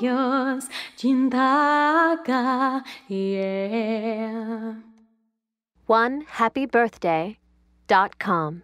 años Chindaga, yeah. One happy birthday dot com.